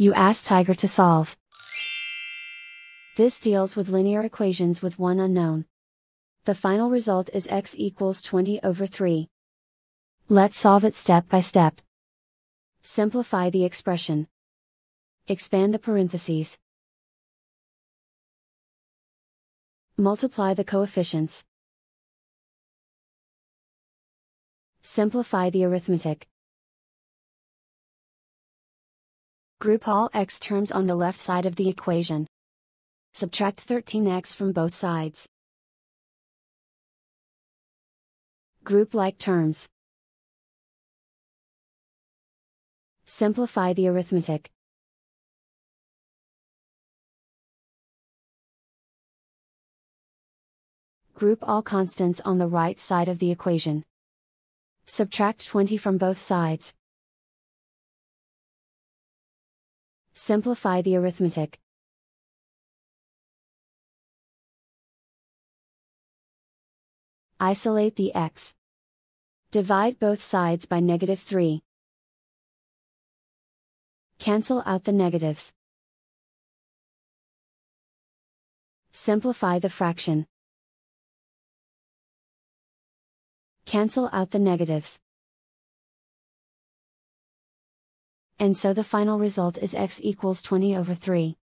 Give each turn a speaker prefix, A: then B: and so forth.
A: You ask Tiger to solve. This deals with linear equations with one unknown. The final result is x equals 20 over 3. Let's solve it step by step. Simplify the expression. Expand the parentheses. Multiply the coefficients. Simplify the arithmetic. Group all x terms on the left side of the equation. Subtract 13x from both sides. Group like terms. Simplify the arithmetic. Group all constants on the right side of the equation. Subtract 20 from both sides. Simplify the arithmetic. Isolate the x. Divide both sides by negative 3. Cancel out the negatives. Simplify the fraction. Cancel out the negatives. And so the final result is x equals 20 over 3.